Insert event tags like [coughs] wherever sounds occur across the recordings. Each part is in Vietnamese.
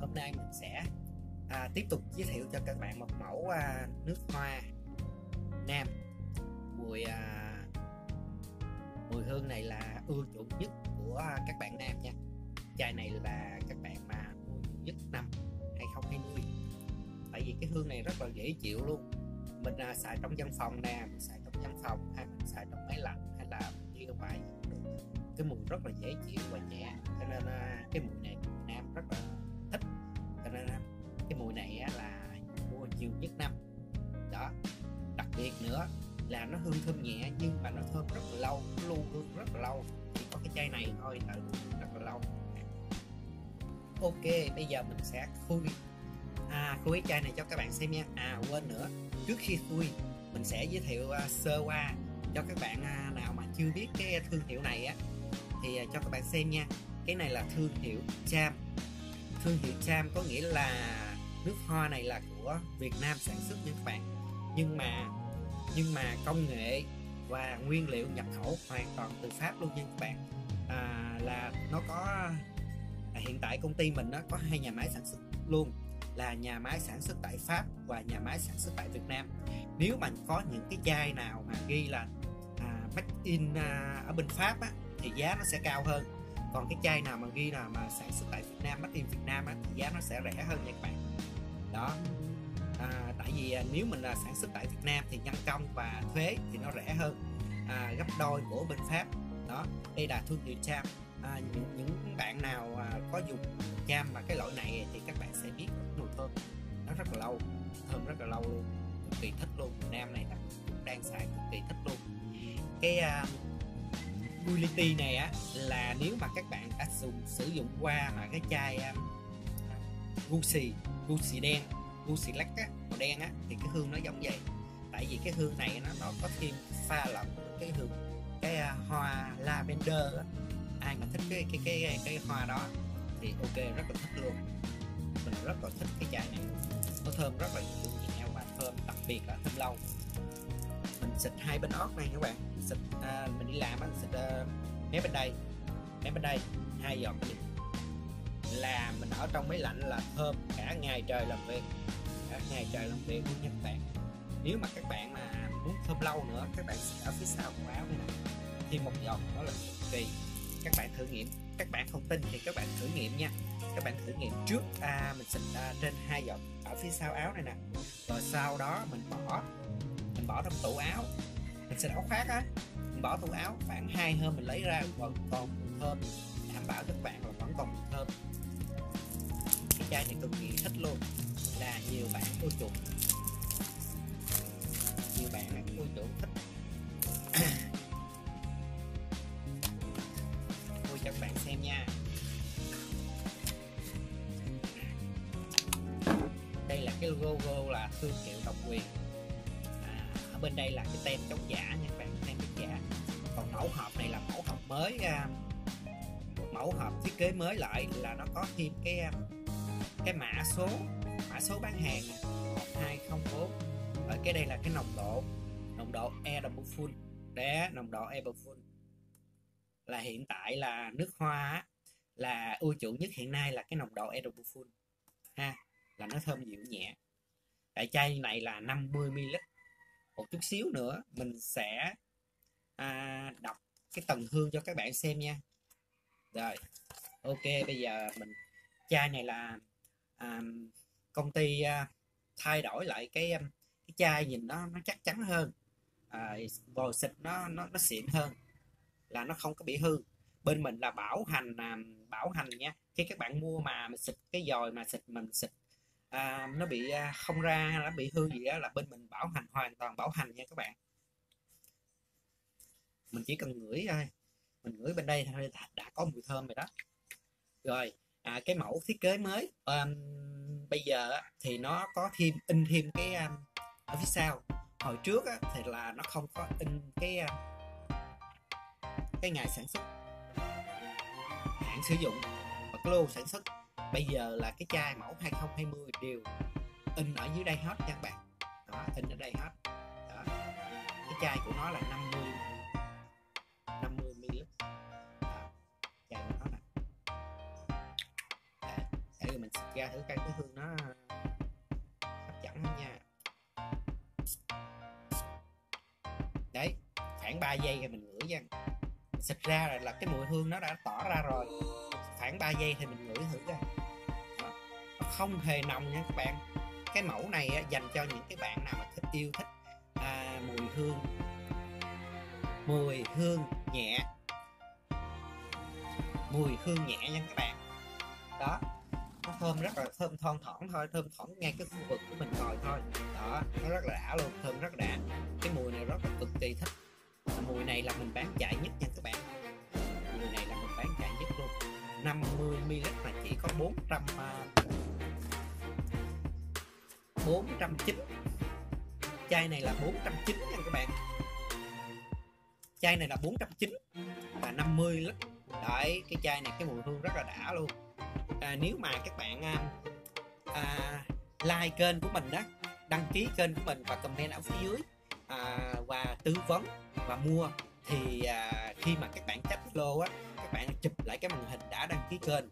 hôm nay mình sẽ à, tiếp tục giới thiệu cho các bạn một mẫu à, nước hoa nam. Mùi à, mùi hương này là ưa chuộng nhất của các bạn nam nha. Chai này là các bạn mà mua nhất năm 2020 tại vì cái hương này rất là dễ chịu luôn. Mình à, xài trong văn phòng nè mình xài trong văn phòng hay mình xài trong máy lạnh hay là đi ra ngoài. Cái mùi rất là dễ chịu và nhẹ cho nên à, cái mùi nhất năm đó đặc biệt nữa là nó hương thơm nhẹ nhưng mà nó thơm rất là lâu nó lưu hương rất là lâu. Chỉ có cái chai này thôi là rất là lâu. Ok bây giờ mình sẽ khui. À khui chai này cho các bạn xem nha. À quên nữa. Trước khi khui mình sẽ giới thiệu uh, sơ qua cho các bạn uh, nào mà chưa biết cái thương hiệu này á. Thì uh, cho các bạn xem nha. Cái này là thương hiệu Cham. Thương hiệu Cham có nghĩa là nước hoa này là của Việt Nam sản xuất nha các bạn nhưng mà nhưng mà công nghệ và nguyên liệu nhập khẩu hoàn toàn từ Pháp luôn nha các bạn. À, là nó có à, hiện tại công ty mình nó có hai nhà máy sản xuất luôn là nhà máy sản xuất tại Pháp và nhà máy sản xuất tại Việt Nam. Nếu mà có những cái chai nào mà ghi là à, made in à, ở bên Pháp á, thì giá nó sẽ cao hơn. Còn cái chai nào mà ghi là mà sản xuất tại Việt Nam made in Việt Nam á, thì giá nó sẽ rẻ hơn nha các bạn đó. À, tại vì à, nếu mình là sản xuất tại Việt Nam thì nhân công và thuế thì nó rẻ hơn à, gấp đôi của bên Pháp. Đó đây là thương hiệu Cham. À, những, những bạn nào à, có dùng Cham và cái loại này thì các bạn sẽ biết mùi thơm. Nó rất là lâu thơm rất là lâu luôn cực kỳ thích luôn. Nam này là cũng đang xài cực kỳ thích luôn. Cái à, Guliti này á là nếu mà các bạn đã dùng sử dụng qua mà cái chai à, um, Gucci Gucci đen Gucci Black á màu đen á thì cái hương nó giống vậy. Tại vì cái hương này nó nó có thêm pha lẫn cái hương cái uh, hoa lavender á. Ai mà thích cái cái cái cái, cái hoa đó thì ok rất là thích luôn. Mình rất là thích cái chai này. Nó thơm rất là nhẹ và thơm đặc biệt là thơm lâu. Mình xịt hai bên ót này các bạn. Xịt à, mình đi làm á xịt à, uh, mé bên đây mé bên đây hai giọt mình là mình ở trong máy lạnh là thơm cả ngày trời làm việc. Cả ngày trời làm việc của nha các bạn. Nếu mà các bạn mà muốn thơm lâu nữa các bạn sẽ ở phía sau của áo này thêm một giọt đó là cực kỳ. Các bạn thử nghiệm. Các bạn không tin thì các bạn thử nghiệm nha. Các bạn thử nghiệm trước. À, mình xịt à, trên hai giọt ở phía sau áo này nè. Rồi sau đó mình bỏ mình bỏ trong tủ áo. Mình xịt áo khoác á. Mình bỏ tủ áo khoảng hai hôm mình lấy ra vẫn còn thơm đảm bảo các bạn là còn thơm. Cái chai này cực kỳ thích luôn là nhiều bạn ưa chuộng nhiều bạn ưa chuộng thích. [coughs] Tôi cho các bạn xem nha. Đây là cái logo là thương hiệu độc quyền. À, ở bên đây là cái tem chống giả nha các bạn tem chống giả. Còn mẫu hộp này là mẫu hộp mới uh, mẫu hộp thiết kế mới lại là nó có thêm cái um, cái mã số mã số bán hàng 1204 ở cái đây là cái nồng độ nồng độ e double full. Để nồng độ e double full là hiện tại là nước hoa là ưa chuộng nhất hiện nay là cái nồng độ e double full. Ha là nó thơm dịu nhẹ. Tại chai này là 50 ml một chút xíu nữa mình sẽ à, đọc cái tầng hương cho các bạn xem nha rồi ok bây giờ mình chai này là à, công ty à, thay đổi lại cái um, cái chai nhìn nó nó chắc chắn hơn. À, vòi xịt nó nó nó xịn hơn là nó không có bị hư. Bên mình là bảo hành à, bảo hành nha. Khi các bạn mua mà mình xịt cái dòi mà xịt mình xịt à, nó bị à, không ra nó bị hư gì đó là bên mình bảo hành hoàn toàn bảo hành nha các bạn. Mình chỉ cần ngửi thôi mình ngửi bên đây thôi đã có mùi thơm rồi đó. Rồi à, cái mẫu thiết kế mới um, bây giờ thì nó có thêm in thêm cái um, ở phía sau. Hồi trước á, thì là nó không có in cái uh, cái ngày sản xuất. Hạn sử dụng và cái lô sản xuất. Bây giờ là cái chai mẫu 2020 đều in ở dưới đây hết các bạn. Đó in ở đây hết. Đó. Cái chai của nó là 50 50 ra thử căn cái hương nó hấp dẫn không nha. Đấy khoảng 3 giây thì mình ngửi nha. Xịt ra là, là cái mùi hương nó đã tỏ ra rồi. Khoảng 3 giây thì mình ngửi thử ra không hề nồng nha các bạn. Cái mẫu này á, dành cho những cái bạn nào mà thích yêu thích à, mùi hương. Mùi hương nhẹ. Mùi hương nhẹ nha các bạn. Đó thơm, rất là thơm, thon thoảng thôi, thơm thoảng ngay cái khu vực của mình ngồi thôi. Đó, nó rất là đã luôn, thơm rất là đã. Cái mùi này rất là cực kỳ thích. Mùi này là mình bán chạy nhất nha các bạn. Mùi này là mình bán chạy nhất luôn. 50 ml mà chỉ có 400 490 à, chai này là 490 nha các bạn. Chai này là 409 và 50 lít. Đấy, cái chai này cái mùi hương rất là đã luôn à, nếu mà các bạn à, à, like kênh của mình đó đăng ký kênh của mình và comment ở phía dưới à, và tư vấn và mua thì à, khi mà các bạn chấp lô á các bạn chụp lại cái màn hình đã đăng ký kênh.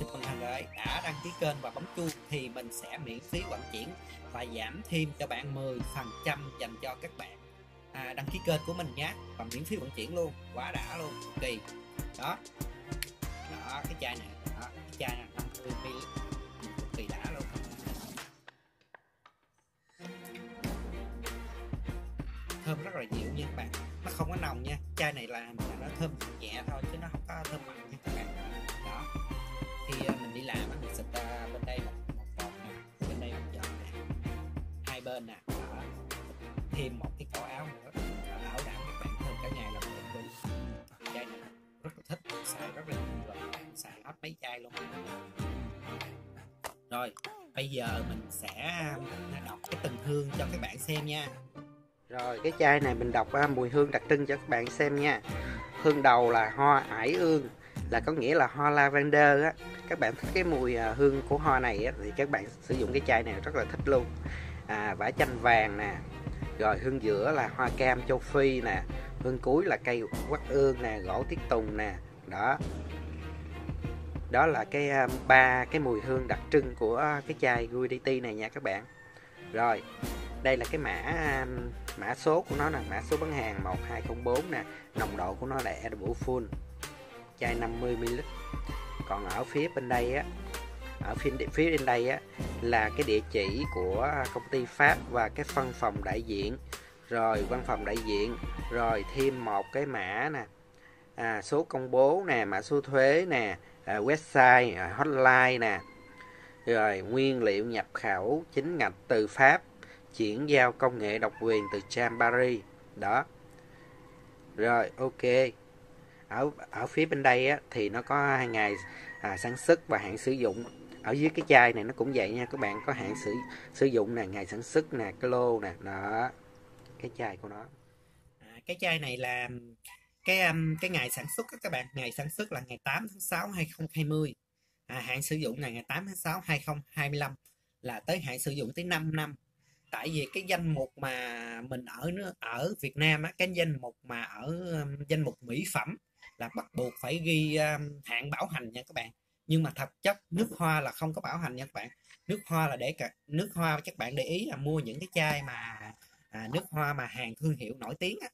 Chụp màn hình rồi đã đăng ký kênh và bấm chuông thì mình sẽ miễn phí vận chuyển và giảm thêm cho bạn 10 phần trăm dành cho các bạn à, đăng ký kênh của mình nhé và miễn phí vận chuyển luôn quá đã luôn kỳ. Đó. Đó cái chai này đó chai này 50 ml cực kỳ đã luôn thơm rất là dịu nha các bạn. Nó không có nồng nha. Chai này là nó thơm nhẹ thôi, chứ nó không có thơm mặn nha các bạn. Đó. Khi à, mình đi làm mình xịt à, bên đây một một vòng bên đây một vòng nè, hai bên nè. Đó. Thêm một mấy chai luôn. Rồi bây giờ mình sẽ à, đọc cái từng hương cho các bạn xem nha. Rồi cái chai này mình đọc à, mùi hương đặc trưng cho các bạn xem nha. Hương đầu là hoa ải ương là có nghĩa là hoa lavender á. Các bạn thích cái mùi à, hương của hoa này á, thì các bạn sử dụng cái chai này rất là thích luôn. À, vải chanh vàng nè rồi hương giữa là hoa cam châu phi nè hương cuối là cây quắc ương nè gỗ tiết tùng nè đó đó là cái à, ba cái mùi hương đặc trưng của cái chai Guidity này nha các bạn. Rồi đây là cái mã à, mã số của nó nè mã số bán hàng 1204 nè nồng độ của nó là edible full chai 50ml còn ở phía bên đây á ở phía phía bên đây á là cái địa chỉ của công ty Pháp và cái văn phòng đại diện. Rồi văn phòng đại diện rồi thêm một cái mã nè à, số công bố nè mã số thuế nè à, website à, hotline nè. Rồi nguyên liệu nhập khẩu chính ngạch từ Pháp chuyển giao công nghệ độc quyền từ Cham Paris. Đó. Rồi ok. Ở ở phía bên đây á, thì nó có hai ngày à, sản xuất và hạn sử dụng. Ở dưới cái chai này nó cũng vậy nha các bạn có hạn sử sử dụng nè ngày sản xuất nè cái lô nè. Đó cái chai của nó. À, cái chai này là cái um, cái ngày sản xuất các bạn ngày sản xuất là ngày 8 tháng 6 2020 à, hạn sử dụng ngày ngày 8 tháng 6 2025 là tới hạn sử dụng tới 5 năm. Tại vì cái danh mục mà mình ở ở Việt Nam á cái danh mục mà ở um, danh mục mỹ phẩm là bắt buộc phải ghi um, hạn bảo hành nha các bạn. Nhưng mà thật chất nước hoa là không có bảo hành nha các bạn. Nước hoa là để cả nước hoa các bạn để ý là mua những cái chai mà à, nước hoa mà hàng thương hiệu nổi tiếng á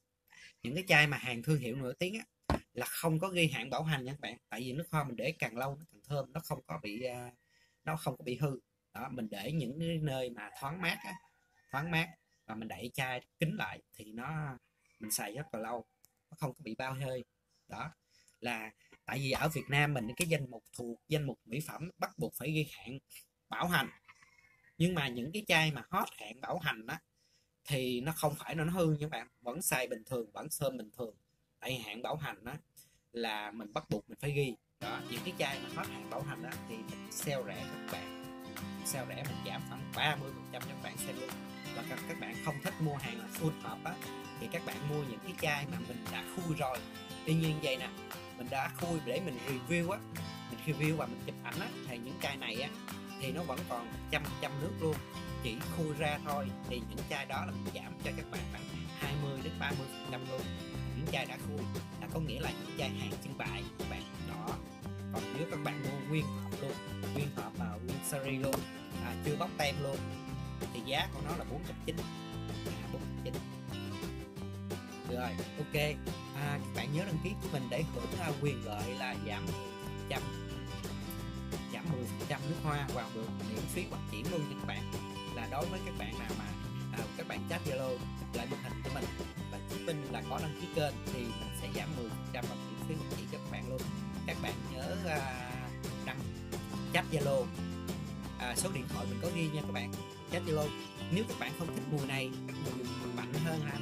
những cái chai mà hàng thương hiệu nổi tiếng á, là không có ghi hạn bảo hành nha các bạn. Tại vì nước hoa mình để càng lâu nó càng thơm nó không có bị à, nó không có bị hư. Đó, mình để những nơi mà thoáng mát á, thoáng mát và mình đẩy chai kín lại thì nó, mình xài rất là lâu, nó không có bị bao hơi đó, là tại vì ở Việt Nam mình cái danh mục thuộc, danh mục mỹ phẩm bắt buộc phải ghi hạn bảo hành. Nhưng mà những cái chai mà hot hạn bảo hành đó thì nó không phải nó hư nha bạn vẫn xài bình thường, vẫn sơn bình thường. Tại hạn bảo hành đó là mình bắt buộc mình phải ghi. Đó, những cái chai mà hết hạn bảo hành đó thì mình sale rẻ các bạn. Sale rẻ mình giảm khoảng 30 phần trăm cho các bạn xem luôn. Và các bạn không thích mua hàng là full hộp á, thì các bạn mua những cái chai mà mình đã khui rồi. Tuy nhiên vậy nè, mình đã khui để mình review á, mình review và mình chụp ảnh á, thì những chai này á, thì nó vẫn còn trăm trăm nước luôn chỉ khui ra thôi. Thì những chai đó là mình giảm cho các bạn khoảng 20 đến 30 phần trăm luôn. Những chai đã khui là có nghĩa là những chai hàng trưng bày các bạn đó còn nếu các bạn mua nguyên hộp luôn nguyên hộp và nguyên series luôn à, chưa bóc tem luôn. Thì giá của nó là 490 à, 490 rồi ok. À, các bạn nhớ đăng ký của mình để hưởng uh, quyền lợi là giảm trăm giảm 10 trăm nước hoa vào được miễn phí vận chuyển luôn cho các bạn đối với các bạn nào mà à, các bạn chat zalo lại màn hình của mình và chứng minh là có đăng ký kênh thì mình sẽ giảm 10 trăm và miễn phí vận chuyển cho các bạn luôn. Các bạn nhớ à, đăng chat zalo. À, số điện thoại mình có ghi nha các bạn chat zalo. Nếu các bạn không thích mùi này mùi mùi mạnh hơn ha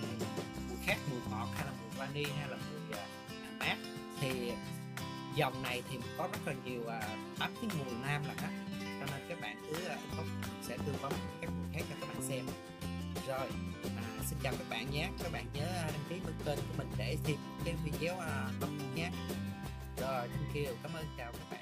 mùi khác mùi ngọt hay là mùi vani hay là mùi à, mát thì dòng này thì có rất là nhiều à, ấp cái mùi nam là khác nên các bạn cứ à, inbox sẽ tư vấn các mùi khác cho các bạn xem. Rồi à, xin chào các bạn nhé. Các bạn nhớ à, đăng ký bên kênh của mình để xem cái video à, nhé. Rồi thank you. Cảm ơn chào các bạn.